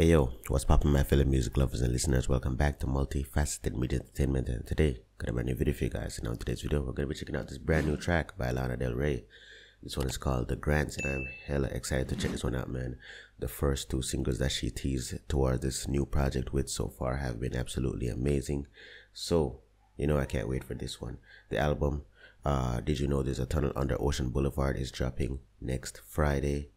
Hey yo, what's poppin' my fellow music lovers and listeners? Welcome back to Multifaceted Media Entertainment and today, got a brand new video for you guys. And on today's video, we're gonna be checking out this brand new track by Lana Del Rey. This one is called The Grants and I'm hella excited to check this one out, man. The first two singles that she teased toward this new project with so far have been absolutely amazing. So, you know, I can't wait for this one. The album, uh, Did You Know There's a Tunnel Under Ocean Boulevard is dropping next Friday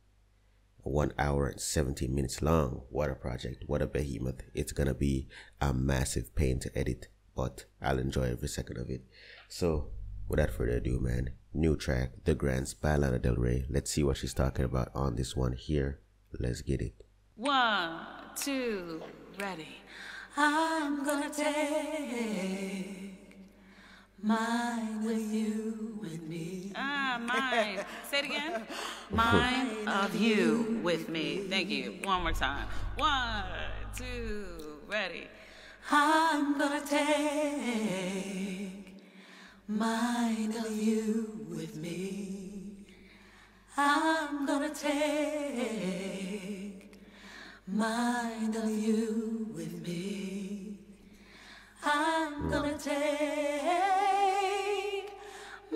one hour and 70 minutes long. What a project. What a behemoth. It's gonna be a massive pain to edit, but I'll enjoy every second of it. So, without further ado, man, new track, The Grants by Lana Del Rey. Let's see what she's talking about on this one here. Let's get it. One, two, ready. I'm gonna take mine with you with me. Ah, mine. Say it again. Mine of you with me. Thank you. One more time. One, two, ready. I'm gonna take mine of you with me. I'm gonna take mine of you with me. I'm gonna take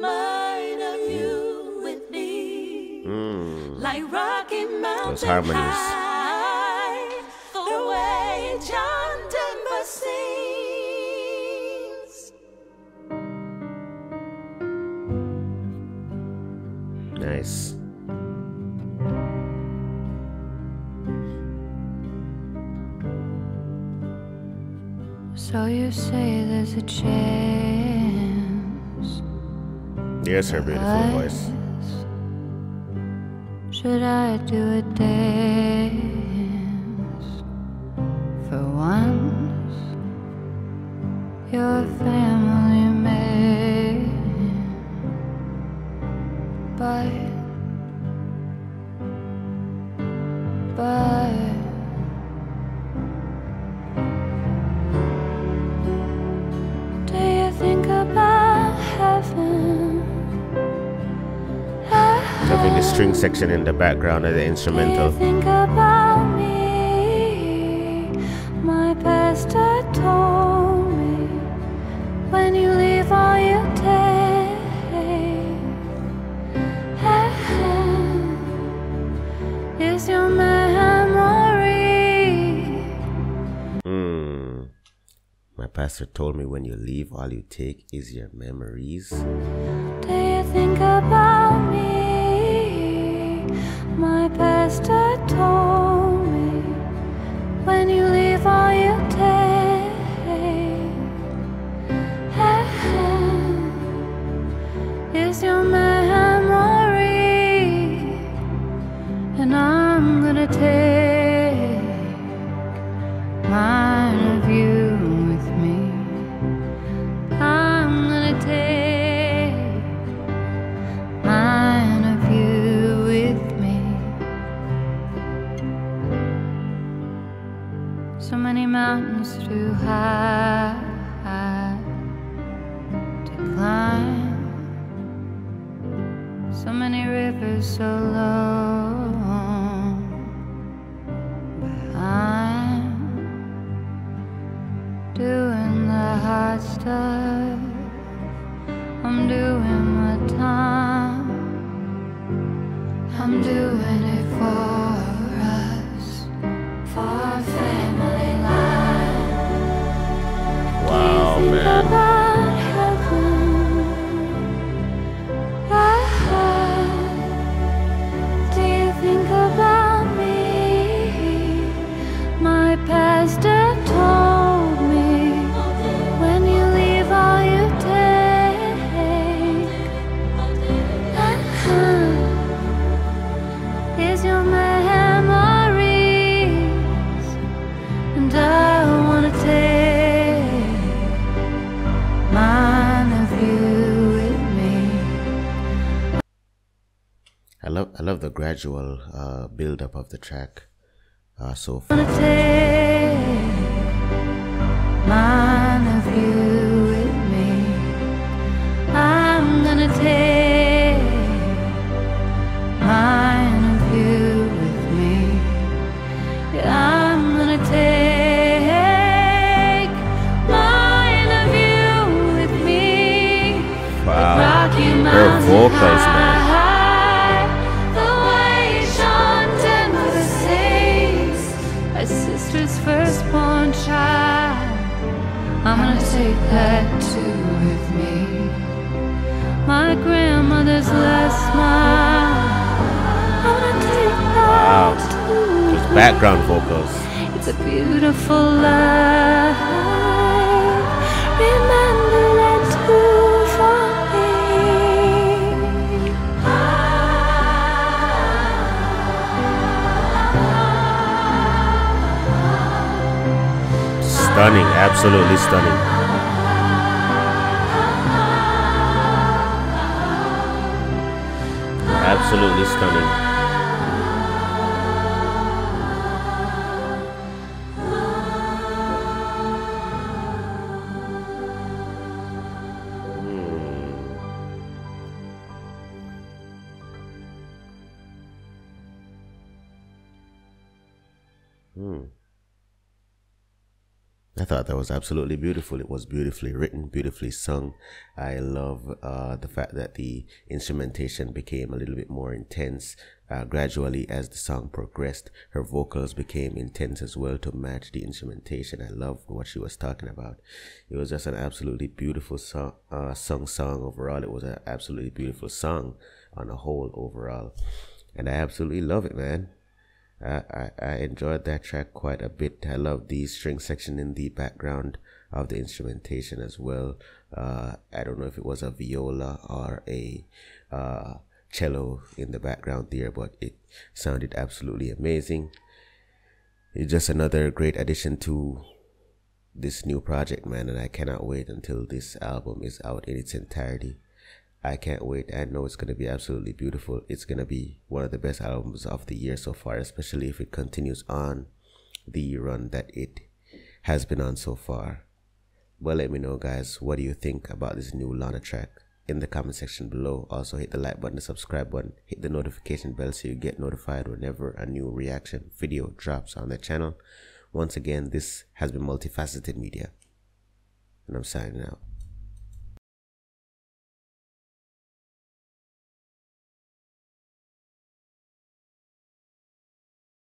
mine of you with me. Hmm. Like Rocky Mountain Those harmonies. High, the way John Denver sings. Nice. So you say there's a chance. Yes, her beautiful voice. Should I do a dance for once? You're family man, but but. Loving the string section in the background of the instrumental. think about me? My pastor told me when you leave all you take. Hmm. My pastor told me when you leave, all you take is your memory? Is So many rivers so long behind doing the hard stuff. I'm doing my time. I'm doing it for I love I love the gradual uh, build up of the track uh, so far. I'm gonna take that too with me. My grandmother's last smile. I'm gonna take that Wow. too. Just background vocals. It's a beautiful life. Stunning, absolutely stunning. Absolutely stunning. I thought that was absolutely beautiful. It was beautifully written, beautifully sung. I love uh, the fact that the instrumentation became a little bit more intense uh, gradually as the song progressed. Her vocals became intense as well to match the instrumentation. I love what she was talking about. It was just an absolutely beautiful song, uh, sung song overall. It was an absolutely beautiful song on a whole overall, and I absolutely love it, man. I, I, enjoyed that track quite a bit. I love the string section in the background of the instrumentation as well. Uh, I don't know if it was a viola or a uh, cello in the background there, but it sounded absolutely amazing. It's just another great addition to this new project, man, and I cannot wait until this album is out in its entirety. I can't wait. I know it's going to be absolutely beautiful. It's going to be one of the best albums of the year so far, especially if it continues on the run that it has been on so far. But let me know, guys, what do you think about this new Lana track in the comment section below. Also, hit the like button, the subscribe button, hit the notification bell so you get notified whenever a new reaction video drops on the channel. Once again, this has been Multifaceted Media, and I'm signing out.